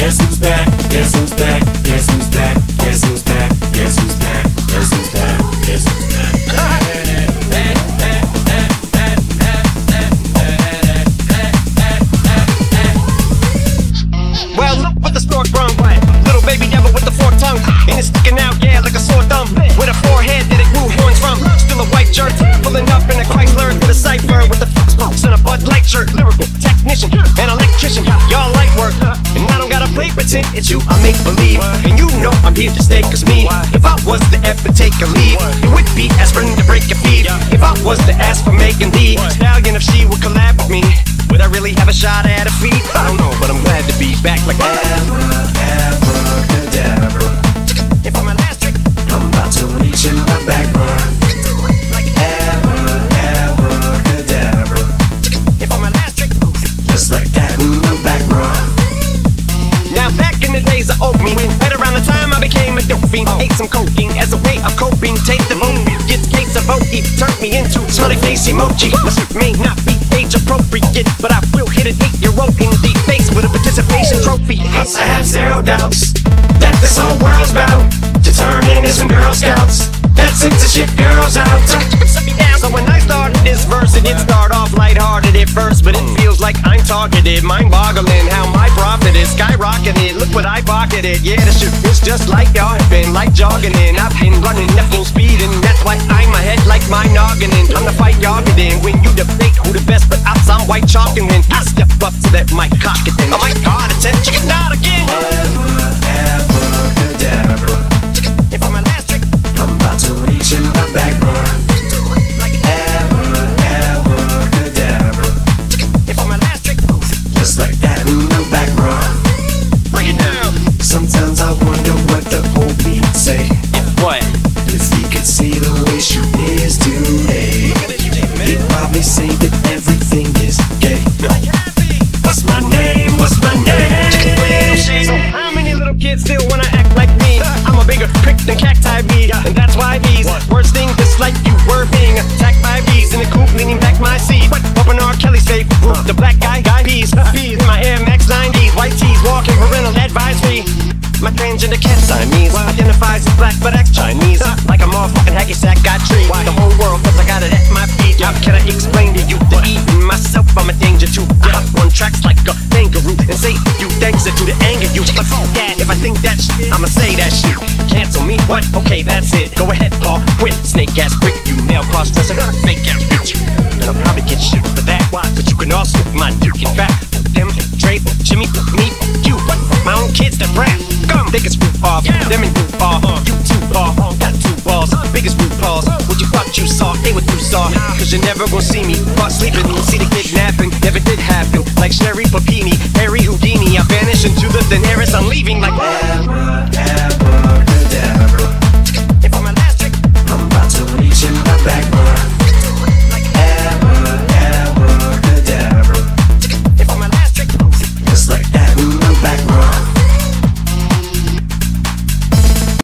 Guess who's back? Guess who's back? Guess who's back? Guess who's back? Guess who's back? Guess who's back? Well, look what the stork brung. Little baby devil with the forked tongue. And it's sticking out, yeah, like a sore thumb. With a forehead that it grew horns from. Still a white shirt. Pulling up in a Chrysler with a cipher. With the fox spokes and a Bud Light shirt. Lyrical technician and electrician. Y'all light play pretend. It's you, I make believe. And you know I'm here to stay, cause me. If I was to ever take a leave, it would be aspirin to break your feet. If I was to ask for Megan Thee Stallion, if she would collab with me, would I really have a shot at a feat? I don't know, but I'm glad to be back like Abracadabra. If I'm a last trick, I'm about to reach in my back a ate some cocaine as a way of coping. Take the vote, get case of OE, turned me into smiley face emoji. My may not be age appropriate, but I will hit an eight-year-old in the face with a participation trophy. Cause I have zero doubts that this whole world's bound to turn into some Girl Scouts. That's it to ship girls out. So when I started this verse, it did targeted, mind-boggling how my profit is skyrocketed. Look what I pocketed, yeah, the shit is just like y'all have been, like jogging in. I've been running at full speed, and that's why I'm ahead like my noggin. in. I'm the fight y'all in. When you best, kids still wanna act like me? I'm a bigger prick than cacti bee, and that's why these words thing just like you were being attacked by bees. In the coop, leaning back my seat. Open R. Kelly's safe group, the black guy, guy bees, bees in my Air Max 90s, white tees, walking parental advisory. My transgender cat Siamese. Identifies as black but acts Chinese. Like a motherfucking hacky sack, got treat the whole to the anger you. Fuck that, if I think that shit, I'ma say that shit. Cancel me, what? Okay, that's it. Go ahead, Paul. Quit, snake ass prick, you male cross dresser, fake ass bitch. And I'll probably get shit for that. Why? But you can also my dick in fact. Them, Dre, Jimmy, me, you. My own kids that rap. They can screw off. Them and uh-huh. you are. You two are. Got two balls. Biggest root paws. What you thought you saw, they were too saw. Cause you're never gonna see me. Caught sleeping, see the kidnapping. Never did happen. Like Sherri Papini, Harry Houdini. I vanish into the Daenerys. I'm leaving like. Abra,